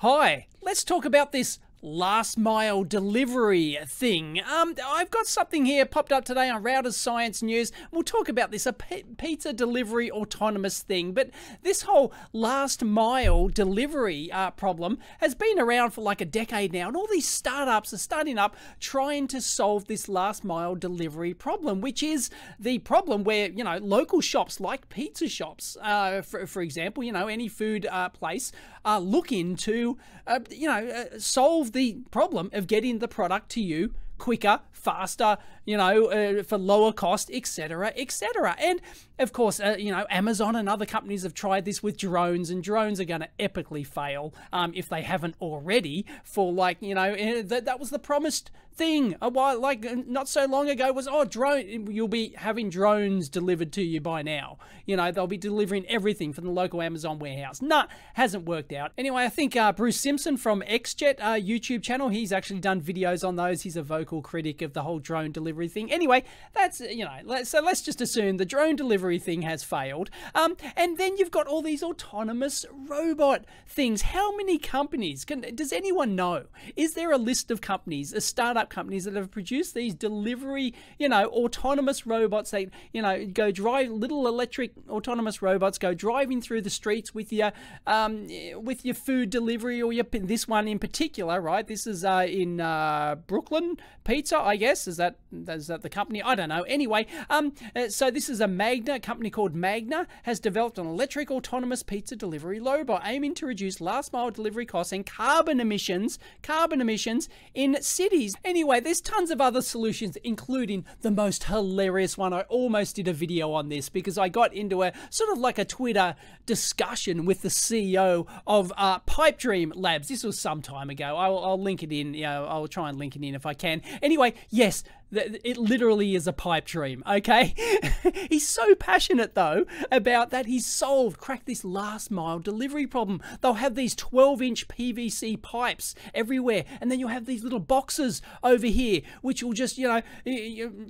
Hi, let's talk about this last mile delivery thing. Um, I've got something here popped up today on Reuters Science News. We'll talk about this a pizza delivery autonomous thing. But this whole last mile delivery uh, problem has been around for like a decade now, and all these startups are starting up trying to solve this last mile delivery problem, which is the problem where you know local shops like pizza shops, uh, for for example, you know any food uh, place, are looking to uh, you know uh, solve the problem of getting the product to you quicker, faster, you know, uh, for lower cost, etc., etc. And of course, uh, you know, Amazon and other companies have tried this with drones, and drones are going to epically fail um, if they haven't already. For like, you know, uh, that that was the promised thing a while, like not so long ago, was oh, drone, you'll be having drones delivered to you by now. You know, they'll be delivering everything from the local Amazon warehouse. Nah, hasn't worked out. Anyway, I think uh, Bruce Simpson from XJet uh, YouTube channel, he's actually done videos on those. He's a vocal critic of the whole drone delivery thing. Anyway, that's you know, so let's just assume the drone delivery thing has failed. Um, and then you've got all these autonomous robot things. How many companies can? Does anyone know? Is there a list of companies, a startup companies that have produced these delivery, you know, autonomous robots? that, you know, go drive little electric autonomous robots go driving through the streets with your, um, with your food delivery or your this one in particular, right? This is uh, in uh, Brooklyn Pizza, I guess. Is that is that the company? I don't know. Anyway, um, uh, so this is a Magna a company called Magna has developed an electric autonomous pizza delivery robot aiming to reduce last mile delivery costs and carbon emissions, carbon emissions in cities. Anyway, there's tons of other solutions, including the most hilarious one. I almost did a video on this because I got into a sort of like a Twitter discussion with the CEO of uh, Pipedream Labs. This was some time ago. I'll, I'll link it in. You know, I'll try and link it in if I can. Anyway, yes, it literally is a pipe dream, okay? he's so passionate though about that he's solved, cracked this last mile delivery problem. They'll have these 12 inch PVC pipes everywhere, and then you'll have these little boxes over here, which will just, you know,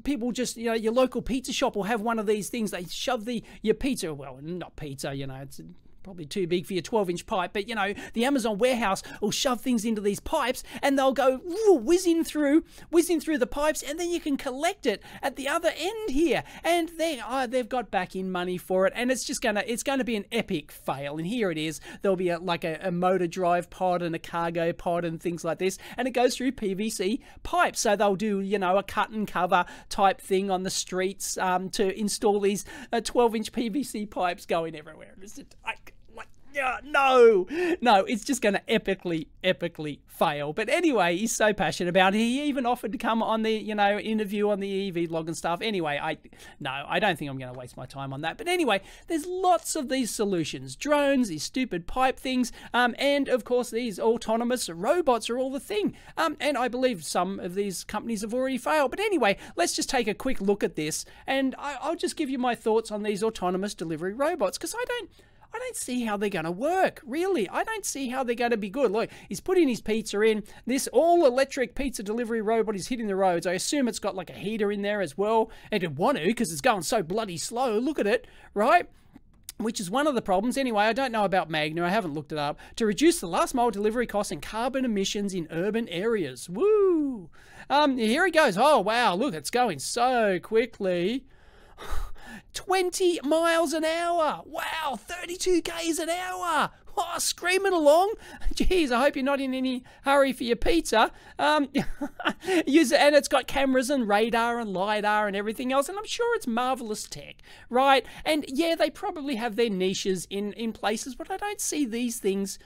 people just, you know, your local pizza shop will have one of these things. They shove the your pizza, well, not pizza, you know, it's probably too big for your 12 inch pipe, but you know, the Amazon warehouse will shove things into these pipes and they'll go whizzing through, whizzing through the pipes, and then you can collect it at the other end here. And they oh, they've got back in money for it, and it's just gonna it's gonna be an epic fail. And here it is. There'll be a, like a, a motor drive pod and a cargo pod and things like this, and it goes through PVC pipes. So they'll do you know a cut and cover type thing on the streets um, to install these uh, 12 inch PVC pipes going everywhere. It's, I, no, no, it's just going to epically, epically fail. But anyway, he's so passionate about it. He even offered to come on the, you know, interview on the EEVblog and stuff. Anyway, I, no, I don't think I'm going to waste my time on that. But anyway, there's lots of these solutions drones, these stupid pipe things, um, and of course, these autonomous robots are all the thing. Um, and I believe some of these companies have already failed. But anyway, let's just take a quick look at this, and I, I'll just give you my thoughts on these autonomous delivery robots because I don't. I don't see how they're going to work. Really, I don't see how they're going to be good. Look, he's putting his pizza in. This all electric pizza delivery robot is hitting the roads. I assume it's got like a heater in there as well. And it want to because it's going so bloody slow. Look at it, right? which is one of the problems. Anyway, I don't know about Magna, I haven't looked it up, to reduce the last mile delivery costs and carbon emissions in urban areas. Woo! Um, here he goes. Oh, wow, look, it's going so quickly. 20 miles an hour. Wow, 32 k's an hour. Oh, screaming along. Geez, I hope you're not in any hurry for your pizza. Um, use it, and it's got cameras and radar and lidar and everything else, and I'm sure it's marvelous tech, right? And yeah, they probably have their niches in in places, but I don't see these things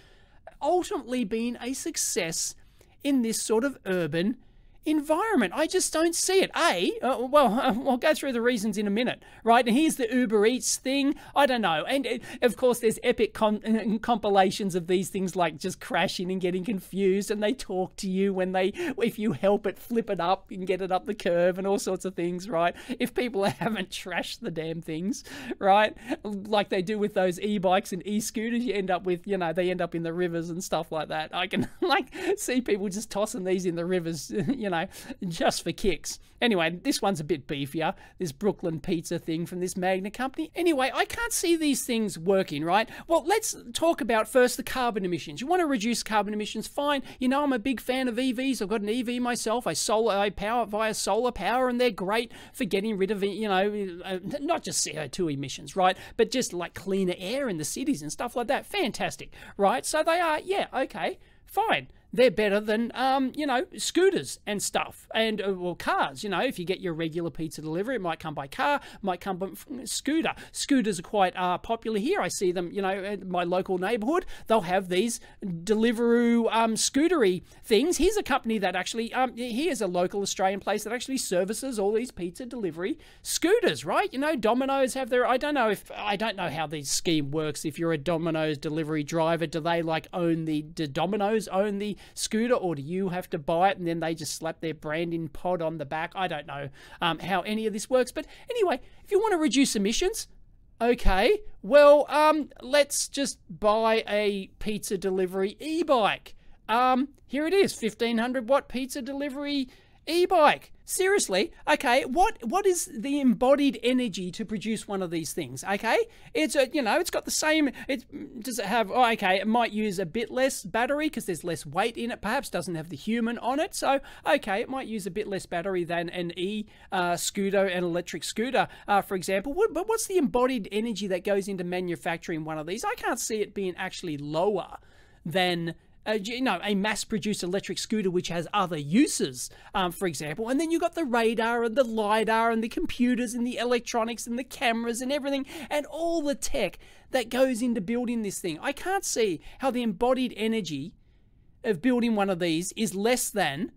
ultimately being a success in this sort of urban environment. I just don't see it. A, uh, well, I'll go through the reasons in a minute, right? And here's the Uber Eats thing. I don't know. And uh, of course, there's epic com- compilations of these things like just crashing and getting confused, and they talk to you when they, if you help it, flip it up and get it up the curve and all sorts of things, right? If people haven't trashed the damn things, right? Like they do with those e-bikes and e-scooters, you end up with, you know, they end up in the rivers and stuff like that. I can like see people just tossing these in the rivers, you you know, just for kicks. Anyway, this one's a bit beefier, this Brooklyn Pizza thing from this Magna company. Anyway, I can't see these things working, right? Well, let's talk about first the carbon emissions. You want to reduce carbon emissions? Fine. You know, I'm a big fan of EVs. I've got an EV myself. I solar, I power via solar power, and they're great for getting rid of, you know, uh, not just CO2 emissions, right? But just like cleaner air in the cities and stuff like that. Fantastic, right? So they are, yeah, okay, fine they're better than um, you know scooters and stuff and uh, well cars you know if you get your regular pizza delivery it might come by car might come by scooter. Scooters are quite uh, popular here. I see them you know in my local neighborhood they'll have these deliveroo um, scootery things. Here's a company that actually um, here's a local australian place that actually services all these pizza delivery scooters right? You know domino's have their i don't know if i don't know how the scheme works. If you're a domino's delivery driver do they like own the do domino's own the scooter, or do you have to buy it and then they just slap their branding pod on the back? I don't know um, how any of this works. But anyway, if you want to reduce emissions, okay, well, um, let's just buy a pizza delivery e bike. Um, here it is 1500 watt pizza delivery e bike. Seriously, okay, what what is the embodied energy to produce one of these things? Okay, it's a you know it's got the same. It does it have? Oh, okay, it might use a bit less battery because there's less weight in it. Perhaps doesn't have the human on it, so okay, it might use a bit less battery than an e uh, scooter, an electric scooter, uh, for example. What, but what's the embodied energy that goes into manufacturing one of these? I can't see it being actually lower than uh, you know, a mass-produced electric scooter which has other uses, um, for example. And then you've got the radar and the LiDAR and the computers and the electronics and the cameras and everything and all the tech that goes into building this thing. I can't see how the embodied energy of building one of these is less than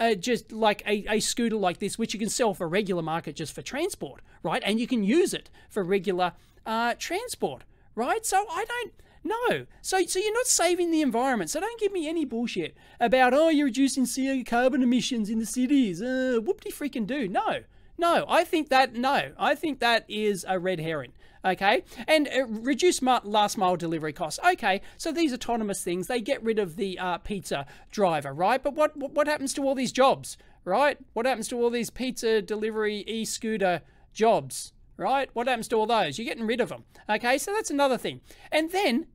uh, just like a, a scooter like this, which you can sell for regular market just for transport, right? And you can use it for regular uh, transport, right? So I don't no. So, so you're not saving the environment. So don't give me any bullshit about, oh, you're reducing CO carbon emissions in the cities. Uh, whoop-de freaking do. No. No, I think that, no. I think that is a red herring. Okay. And uh, reduce last mile delivery costs. Okay. So these autonomous things, they get rid of the uh, pizza driver, right? But what, what happens to all these jobs, right? What happens to all these pizza delivery e-scooter jobs? Right? What happens to all those? You're getting rid of them. Okay, so that's another thing. And then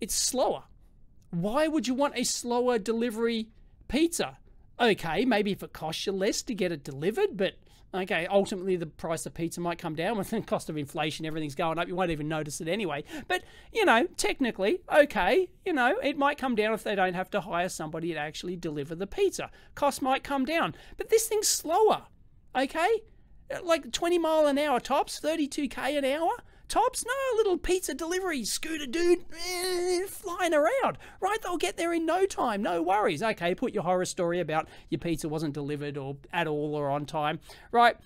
it's slower. Why would you want a slower delivery pizza? Okay, maybe if it costs you less to get it delivered, but okay, ultimately the price of pizza might come down with the cost of inflation, everything's going up, you won't even notice it anyway. But, you know, technically, okay, you know, it might come down if they don't have to hire somebody to actually deliver the pizza. Cost might come down. But this thing's slower, okay? Like 20 mile an hour tops, 32k an hour tops. No, little pizza delivery scooter dude eh, flying around. Right, they'll get there in no time. No worries. Okay, put your horror story about your pizza wasn't delivered or at all or on time. Right.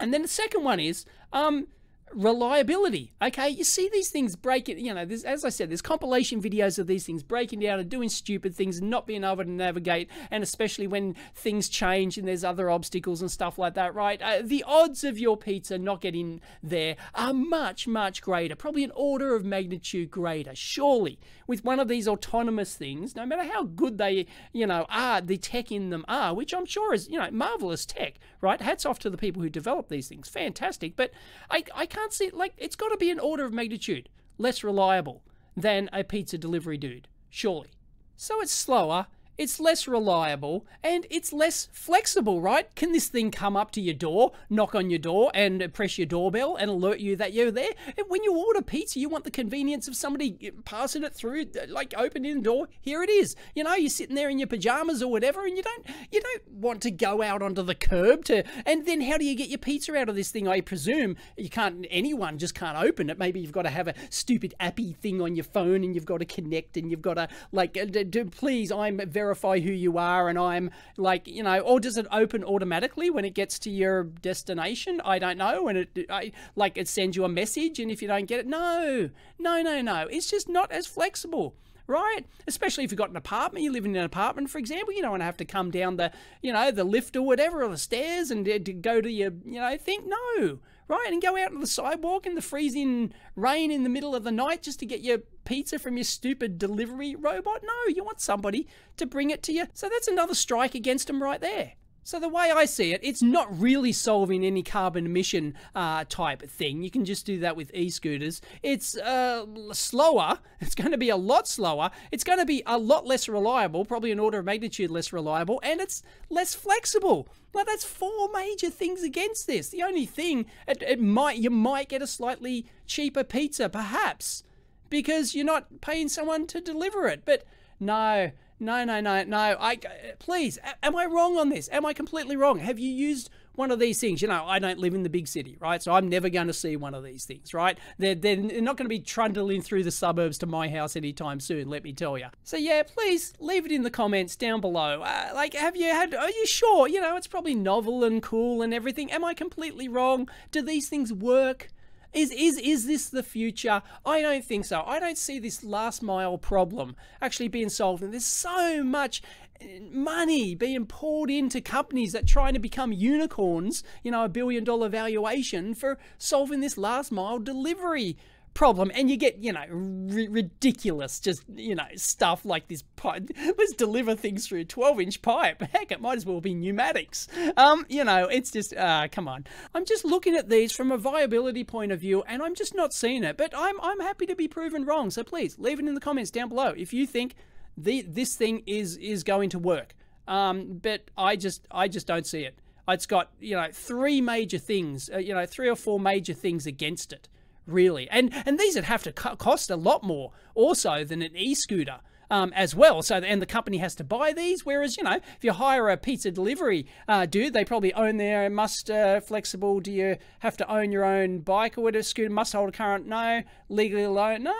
And then the second one is um reliability. Okay, you see these things breaking, you know, as I said, there's compilation videos of these things breaking down and doing stupid things not being able to navigate, and especially when things change and there's other obstacles and stuff like that, right? Uh, the odds of your pizza not getting there are much, much greater, probably an order of magnitude greater, surely, with one of these autonomous things, no matter how good they, you know, are, the tech in them are, which I'm sure is, you know, marvelous tech, right? Hats off to the people who develop these things, fantastic, but I, I can't can't see, like, it's got to be an order of magnitude less reliable than a pizza delivery dude, surely. So it's slower, it's less reliable and it's less flexible, right? Can this thing come up to your door, knock on your door, and press your doorbell and alert you that you're there? When you order pizza, you want the convenience of somebody passing it through, like opening the door. Here it is. You know, you're sitting there in your pajamas or whatever, and you don't you don't want to go out onto the curb to. And then how do you get your pizza out of this thing? I presume you can't. Anyone just can't open it. Maybe you've got to have a stupid appy thing on your phone, and you've got to connect, and you've got to like, uh, please, I'm very verify who you are and I'm like, you know, or does it open automatically when it gets to your destination? I don't know. And it, I, like, it sends you a message and if you don't get it, no, no, no, no. It's just not as flexible right? Especially if you've got an apartment, you live in an apartment, for example, you don't want to have to come down the, you know, the lift or whatever, or the stairs and to go to your, you know, think, no, right? And go out on the sidewalk in the freezing rain in the middle of the night just to get your pizza from your stupid delivery robot. No, you want somebody to bring it to you. So that's another strike against them right there. So the way I see it, it's not really solving any carbon emission uh, type thing. You can just do that with e-scooters. It's uh, slower. It's going to be a lot slower. It's going to be a lot less reliable, probably an order of magnitude less reliable, and it's less flexible. Well, that's four major things against this. The only thing, it, it might you might get a slightly cheaper pizza, perhaps, because you're not paying someone to deliver it. But no, no, no, no, no. I please, am I wrong on this? Am I completely wrong? Have you used one of these things? You know, I don't live in the big city, right? So I'm never going to see one of these things, right? They're, they're not going to be trundling through the suburbs to my house anytime soon, let me tell you. So yeah, please leave it in the comments down below. Uh, like, have you had, are you sure? You know, it's probably novel and cool and everything. Am I completely wrong? Do these things work? Is is is this the future? I don't think so. I don't see this last mile problem actually being solved. And there's so much eh, money being poured into companies that trying to become unicorns, you know, a billion dollar valuation for solving this last mile delivery problem and you get you know ridiculous just you know stuff like this pipe let's deliver things through a 12 inch pipe. Heck it might as well be pneumatics. Um you know it's just uh come on. I'm just looking at these from a viability point of view and i'm just not seeing it but i'm i'm happy to be proven wrong so please leave it in the comments down below if you think the this thing is is going to work. Um but i just i just don't see it. It's got you know three major things uh, you know three or four major things against it really. And and these would have to cost a lot more also than an e-scooter. Um, as well. So, and the company has to buy these. Whereas, you know, if you hire a pizza delivery uh, dude, they probably own their must uh, flexible. Do you have to own your own bike or whatever? Scooter must hold a current? No. Legally alone? No.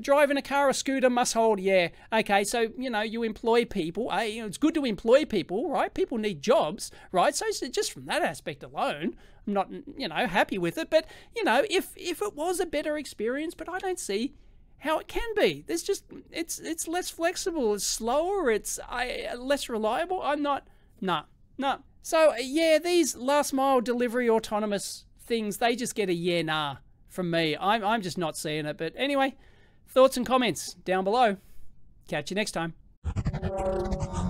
Driving a car, a scooter must hold. Yeah. Okay. So you know you employ people. You know, it's good to employ people, right? People need jobs, right? So just from that aspect alone, I'm not you know happy with it. But you know if if it was a better experience, but I don't see how it can be. There's just it's it's less flexible. It's slower. It's I, less reliable. I'm not. Nah. Nah. So uh, yeah, these last mile delivery autonomous things, they just get a yeah nah from me. I'm I'm just not seeing it. But anyway. Thoughts and comments down below. Catch you next time.